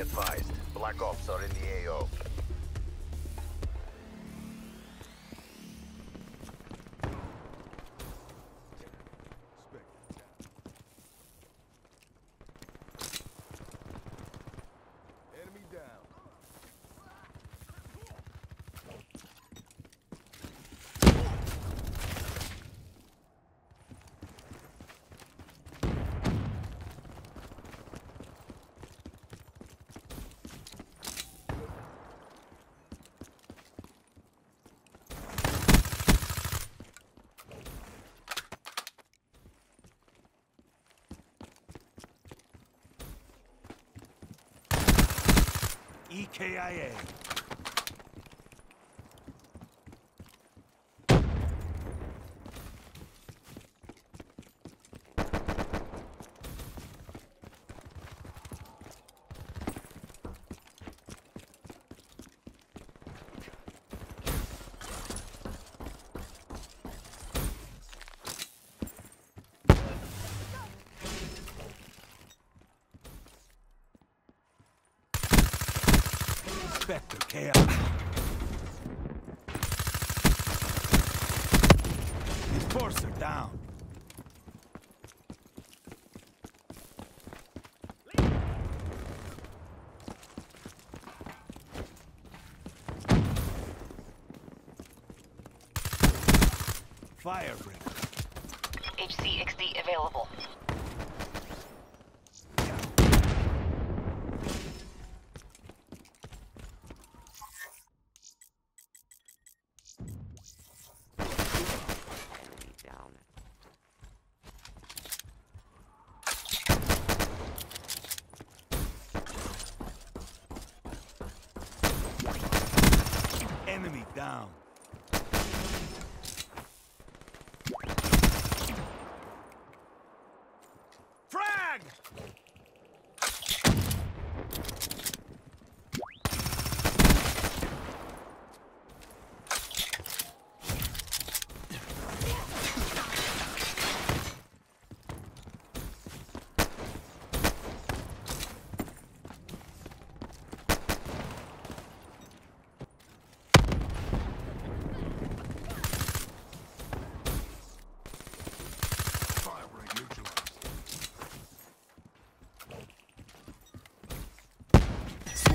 Advised, Black Ops are in the AO. Enemy down. E EKIA. Spectre chaos. Enforcer down. Firebreaker. HCXD available. Enemy down.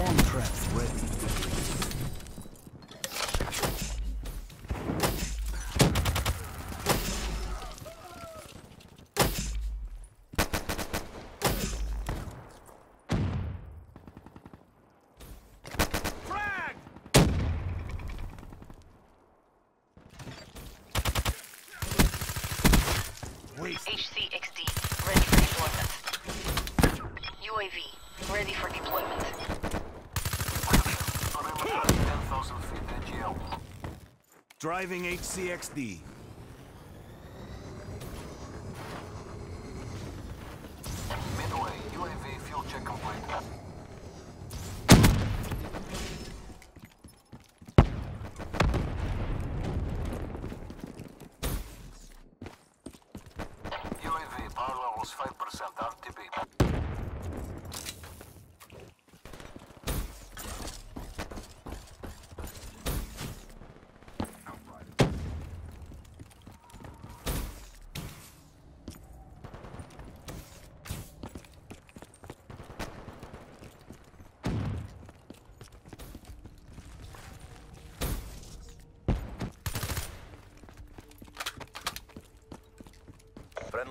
Swarm traps ready. HCXD ready for deployment. UAV ready for deployment. Driving HCXD.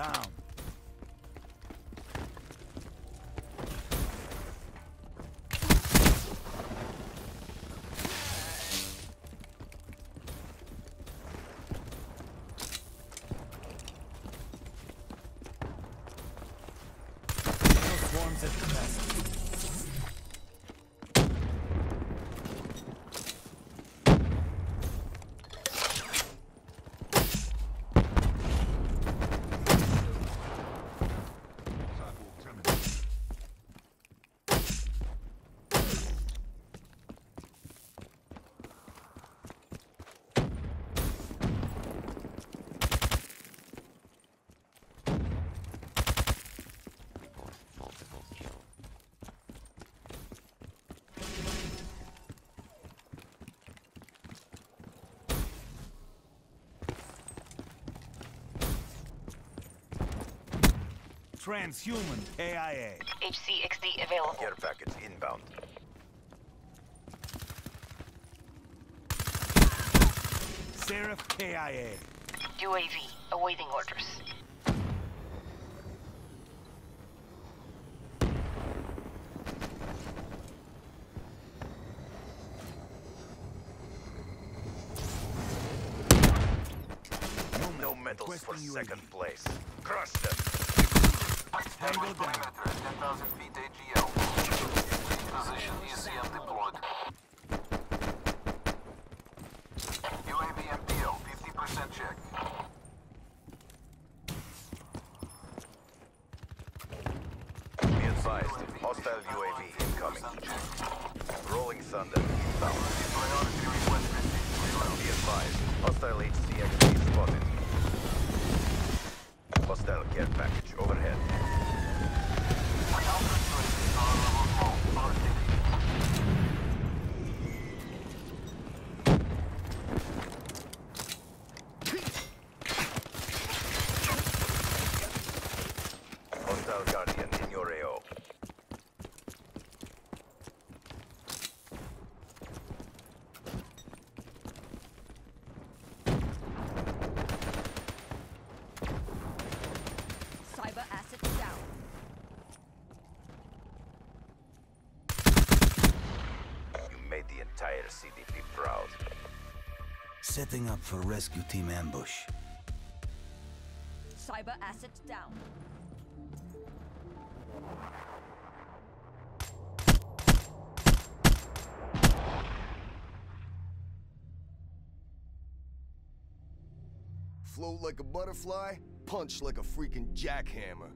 down. Swarms at the best. Transhuman AIA. HCXD available. Care package inbound. Seraph KIA. UAV awaiting orders. No medals for second place. Crush them. Tango down. perimeter, 10,000 feet AGL. Position ECM deployed. UAV MPO, 50% check. Be advised. Hostile UAV incoming. 50% Rolling thunder inbound. Priority request received. Be advised. Hostile HCXD spotted. Hostile care package overhead. Hostile Guardian in your AO. Cyber assets down. You made the entire CDP proud. Setting up for rescue team ambush. Cyber assets down. Float like a butterfly, punch like a freaking jackhammer.